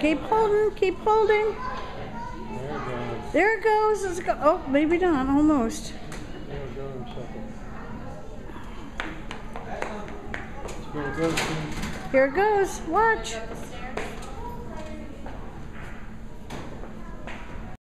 Keep holding, keep holding. There it goes. There it goes. Go. Oh, maybe not. Almost. Here it goes. Watch.